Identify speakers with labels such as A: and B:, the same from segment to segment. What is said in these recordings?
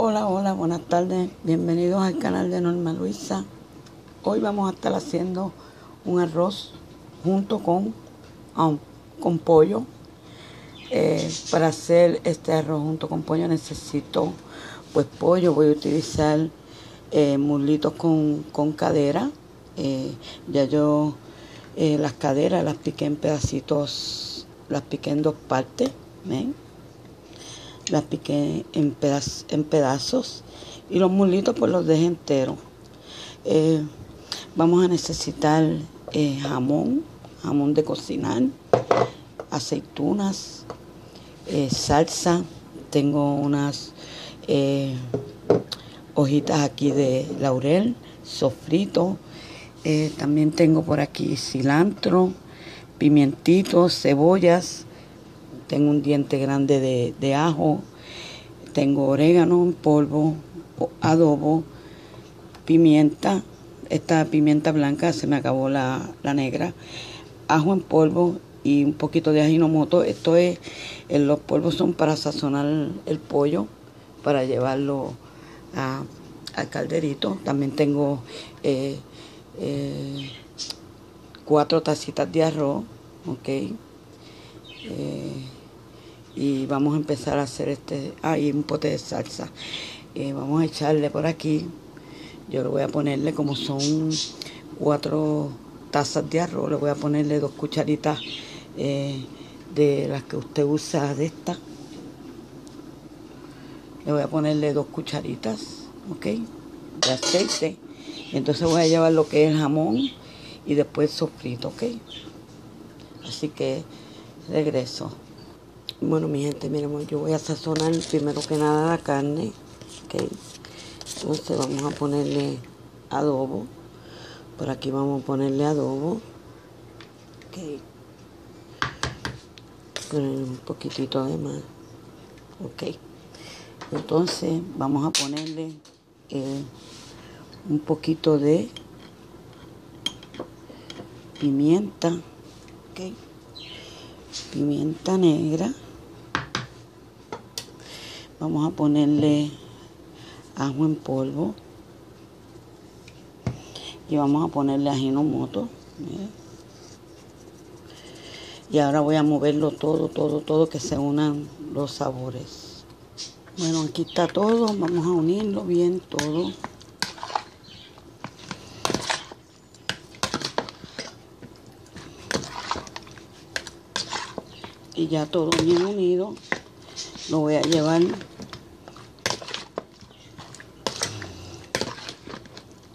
A: Hola, hola, buenas tardes. Bienvenidos al canal de Norma Luisa. Hoy vamos a estar haciendo un arroz junto con, um, con pollo. Eh, para hacer este arroz junto con pollo necesito pues pollo. Voy a utilizar eh, muslitos con, con cadera. Eh, ya yo eh, las caderas las piqué en pedacitos, las piqué en dos partes. Las piqué en, en pedazos y los muslitos pues los dejé enteros. Eh, vamos a necesitar eh, jamón, jamón de cocinar, aceitunas, eh, salsa, tengo unas hojitas aquí de laurel, sofrito, también tengo por aquí cilantro, pimientitos, cebollas, tengo un diente grande de, de ajo, tengo orégano en polvo, adobo, pimienta, esta pimienta blanca se me acabó la, la negra, ajo en polvo y un poquito de ajinomoto. Esto es, los polvos son para sazonar el pollo, para llevarlo al calderito. También tengo eh, eh, cuatro tacitas de arroz, ok. Eh, y vamos a empezar a hacer este, ah, y un pote de salsa. Eh, vamos a echarle por aquí, yo le voy a ponerle como son cuatro tazas de arroz, le voy a ponerle dos cucharitas eh, de las que usted usa de esta. Le voy a ponerle dos cucharitas, ok, de aceite. Y entonces voy a llevar lo que es el jamón y después sofrito, ok. Así que regreso. Bueno, mi gente, miremos, yo voy a sazonar primero que nada la carne. ok. Entonces vamos a ponerle adobo. Por aquí vamos a ponerle adobo. Ok. Un poquitito de más. Ok. Entonces vamos a ponerle eh, un poquito de pimienta. Ok. Pimienta negra. Vamos a ponerle ajo en polvo. Y vamos a ponerle ajinomoto. mira. Y ahora voy a moverlo todo, todo, todo, que se unan los sabores. Bueno, aquí está todo. Vamos a unirlo bien todo. Y ya todo bien unido. Lo voy a llevar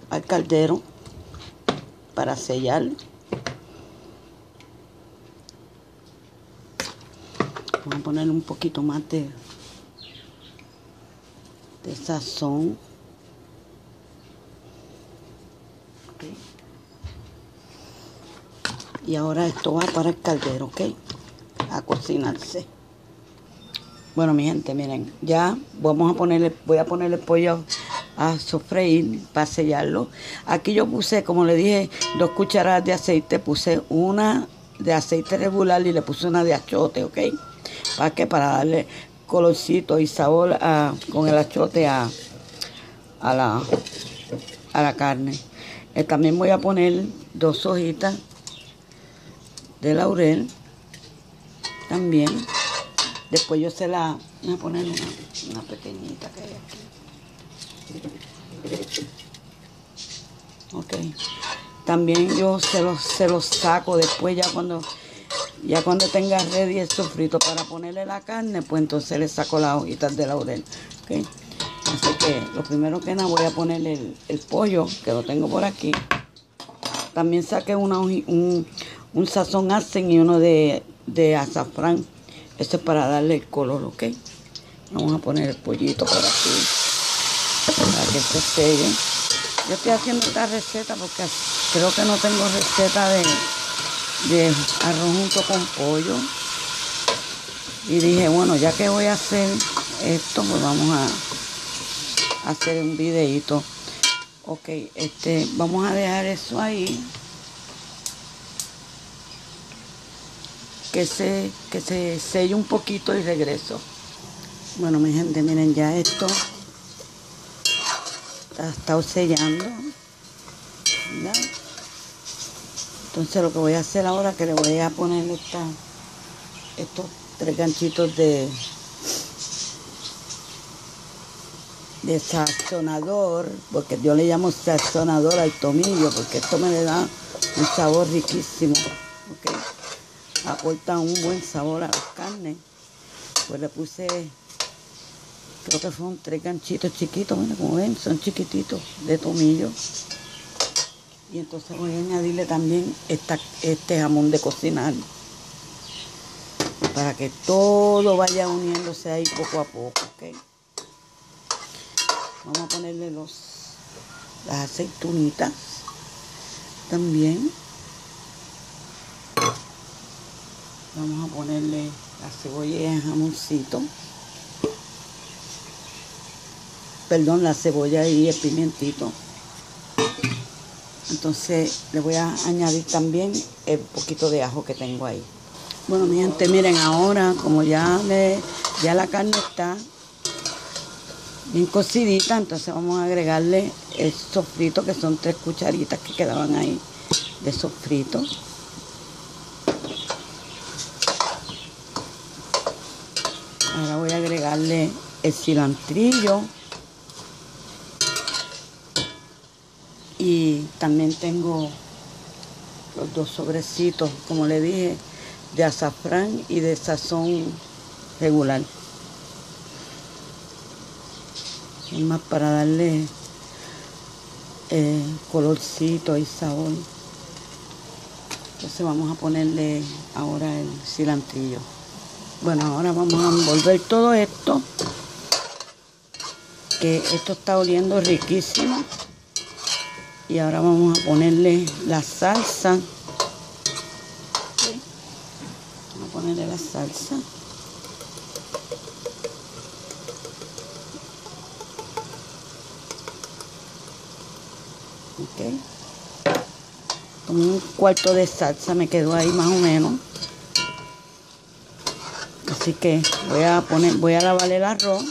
A: al caldero para sellar. Vamos a ponerle un poquito más de, sazón. Y ahora esto va para el caldero, ¿ok? A cocinarse. Bueno, mi gente, miren, ya vamos a ponerle, voy a ponerle pollo a sofreír para sellarlo. Aquí yo puse, como le dije, dos cucharadas de aceite, puse una de aceite regular y le puse una de achote, ¿ok? ¿Para qué? Para darle colorcito y sabor a- con el achote a, a, la, a la carne. Eh, también voy a poner dos hojitas de laurel, también. Después yo se la voy a poner una, pequeñita que hay aquí. También yo se los, se los saco después ya cuando ya cuando tenga ready el sofrito para ponerle la carne, pues entonces le saco las hojitas de laurel. ok. Así que lo primero que nada voy a ponerle el, pollo, que lo tengo por aquí. También saqué una un, un sazón acen y uno de, de azafrán. Esto es para darle el color, ¿ok? Vamos a poner el pollito por aquí. Para que se selle. Yo estoy haciendo esta receta porque creo que no tengo receta de, de arroz junto con pollo. Y dije, bueno, ya que voy a hacer esto, pues vamos a hacer un videito. Ok, este, vamos a dejar eso ahí. Que se, que se selle un poquito y regreso. Bueno, mi gente, miren ya esto ha estado sellando. Entonces lo que voy a hacer ahora que le voy a poner esta, estos tres ganchitos de, de sazonador, porque yo le llamo sazonador al tomillo, porque esto me le da un sabor riquísimo. Aporta un buen sabor a las carnes. Pues le puse, creo que son tres ganchitos chiquitos, como ven, son chiquititos de tomillo. Y entonces voy a añadirle también esta, este jamón de cocinar. Para que todo vaya uniéndose ahí poco a poco, ¿ok? Vamos a ponerle los, las aceitunitas también. Vamos a ponerle la cebolla y el jamoncito. Perdón, la cebolla y el pimentito. Entonces le voy a añadir también el poquito de ajo que tengo ahí. Bueno, mi gente, miren, ahora como ya, ya la carne está bien cocidita, entonces vamos a agregarle el sofrito, que son tres cucharitas que quedaban ahí de sofrito. Ahora agregarle el cilantrillo. Y también tengo los dos sobrecitos, como le dije, de azafrán y de sazón regular. más para darle eh, colorcito y sabor. Entonces vamos a ponerle ahora el cilantrillo. Bueno, ahora vamos a envolver todo esto. Que esto está oliendo riquísimo. Y ahora vamos a ponerle la salsa. Vamos a ponerle la salsa. Como un cuarto de salsa me quedó ahí más o menos. Así que voy a poner, voy a lavar el arroz.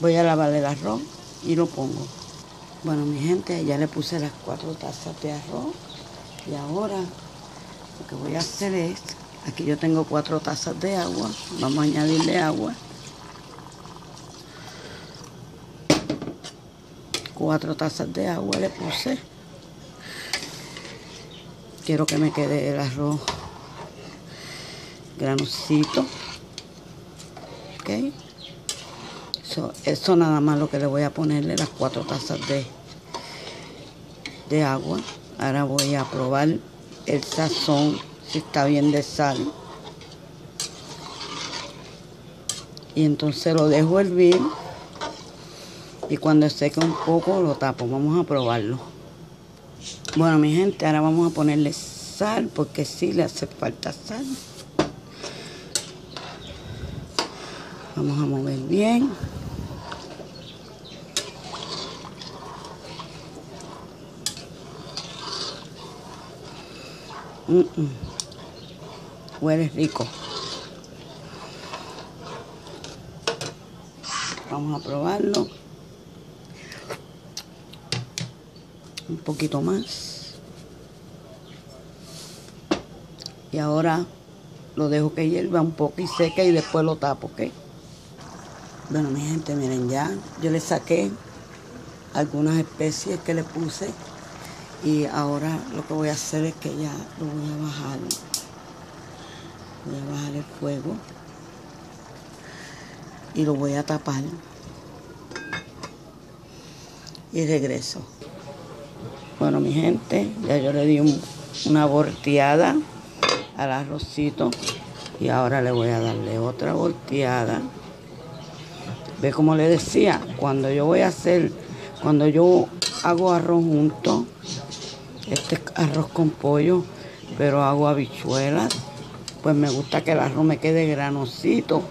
A: Voy a lavar el arroz y lo pongo. Bueno, mi gente, ya le puse las cuatro tazas de arroz. Y ahora lo que voy a hacer es, aquí yo tengo cuatro tazas de agua. Vamos a añadirle agua. cuatro tazas de agua le puse quiero que me quede el arroz granosito ok eso, nada más lo que le voy a ponerle las cuatro tazas de de agua ahora voy a probar el sazón si está bien de sal y entonces lo dejo hervir y cuando seque un poco lo tapo. Vamos a probarlo. Bueno, mi gente, ahora vamos a ponerle sal porque sí le hace falta sal. Vamos a mover bien. Huele rico. Vamos a probarlo. Un poquito más. Y ahora lo dejo que hierva un poco y seca y después lo tapo, ¿ok? Bueno, mi gente, miren ya, yo le saqué algunas especies que le puse y ahora lo que voy a hacer es que ya lo voy a bajar. Voy a bajar el fuego y lo voy a tapar y regreso. Bueno, mi gente, ya yo le di una volteada al arrocito y ahora le voy a darle otra volteada. Ve como le decía, cuando yo voy a hacer, cuando yo hago arroz junto, este arroz con pollo, pero hago habichuelas, pues me gusta que el arroz me quede granosito,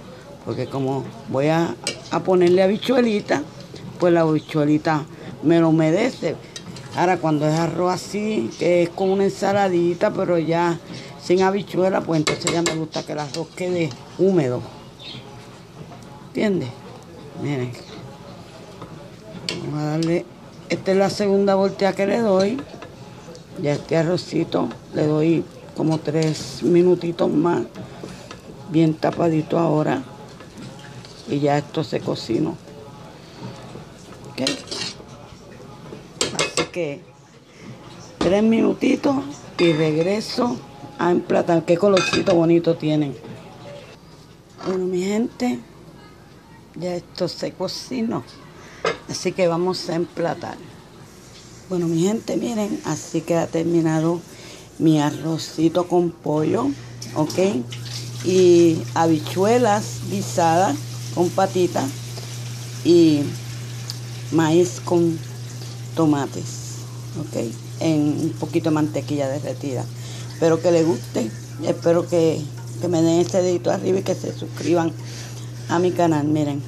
A: porque como voy a, a ponerle habichuelita, pues la habichuelita me lo humedece Ahora cuando es arroz así, que es como una ensaladita, pero ya sin habichuela, pues entonces ya me gusta que el arroz quede húmedo. ¿Entiendes? Miren. Vamos a darle. Esta es la segunda voltea que le doy. Ya este arrocito le doy como tres minutitos más. Bien tapadito ahora. Y ya esto se cocinó. ¿Ok? Así tres minutitos y regreso a emplatar. Qué colorcito bonito tienen. Bueno, mi gente, ya esto se cocinó. Así que vamos a emplatar. Bueno, mi gente, miren, así que ha terminado mi arrocito con pollo, ¿ok? Y habichuelas guisadas con patitas y maíz con tomates, ¿ok? En un poquito de mantequilla derretida. Espero que les guste, espero que, que me den ese dedito arriba y que se suscriban a mi canal, miren.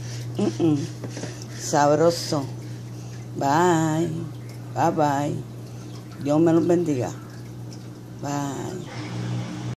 A: Sabroso. Bye. Bye bye. Dios me los bendiga. Bye.